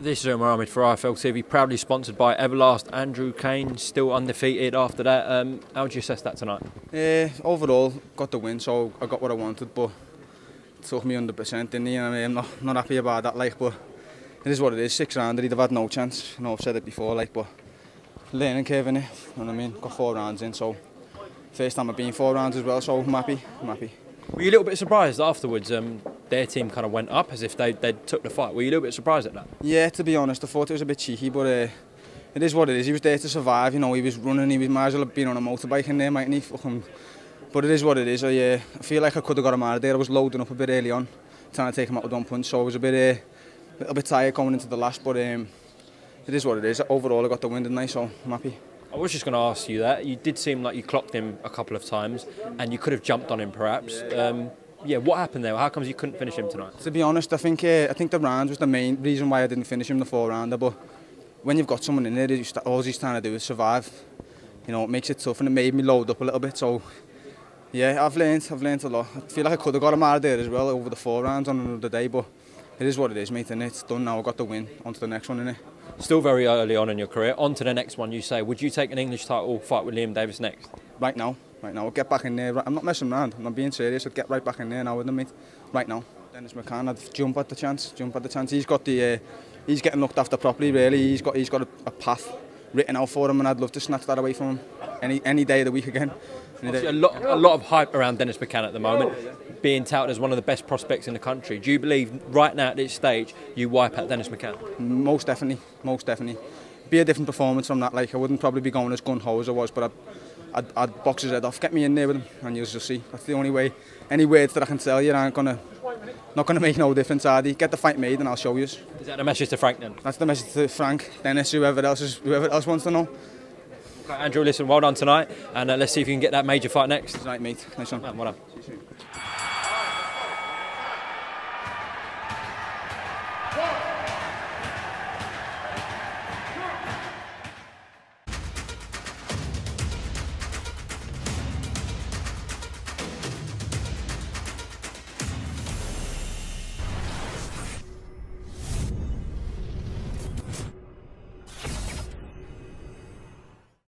This is Omar Ahmed for IFL TV, proudly sponsored by Everlast. Andrew Kane still undefeated after that. Um, how would you assess that tonight? Uh, overall, got the win, so I got what I wanted, but it took me 100%, didn't he? And I'm not, not happy about that, like, but it is what it is. Six rounds, he'd have had no chance. You know, I've said it before, like, but learning curve, eh? innit? You know what I mean? Got four rounds in, so first time I've been four rounds as well, so I'm happy, I'm happy. Were you a little bit surprised afterwards? Um, their team kind of went up as if they they took the fight. Were you a little bit surprised at that? Yeah, to be honest, I thought it was a bit cheeky, but uh, it is what it is. He was there to survive. You know, he was running. He was might as well have been on a motorbike in there, mightn't he? Fucking. But it is what it is. I, uh, I feel like I could have got him out of there. I was loading up a bit early on, trying to take him out with one punch. So I was a bit, uh, a little bit tired coming into the last, but um, it is what it is. Overall, I got the win, and nice, So I'm happy. I was just going to ask you that. You did seem like you clocked him a couple of times, and you could have jumped on him perhaps. Um, yeah, what happened there? How comes you couldn't finish him tonight? To be honest, I think uh, I think the round was the main reason why I didn't finish him the four rounder. But when you've got someone in there, all he's trying to do is survive. You know, it makes it tough, and it made me load up a little bit. So yeah, I've learned, I've learned a lot. I feel like I could have got him out of there as well over the four rounds on another day, but it is what it is, mate, and it's done now. I got the win. On to the next one, innit? Still very early on in your career. On to the next one. You say, would you take an English title fight with Liam Davies next? Right now, right now. I'll get back in there. I'm not messing around. I'm not being serious. I'd get right back in there now with him, mate. Right now. Dennis McCann, I'd jump at the chance. Jump at the chance. He's got the, uh, he's getting looked after properly. Really, he's got he's got a, a path written out for him, and I'd love to snatch that away from him any any day of the week again. A lot, a lot of hype around Dennis McCann at the moment, being touted as one of the best prospects in the country. Do you believe right now at this stage you wipe out Dennis McCann? Most definitely, most definitely. Be a different performance from that. Like I wouldn't probably be going as gun ho as I was, but I'd, I'd, I'd box his head off, get me in there with him, and you'll just see. That's the only way. Any words that I can tell you aren't gonna, not gonna make no difference, are they? Get the fight made, and I'll show you. Is that the message to Frank then? That's the message to Frank, Dennis, whoever else is, whoever else wants to know. Andrew, listen, well done tonight, and uh, let's see if you can get that major fight next. night. mate. Nice one. Well done. See you soon.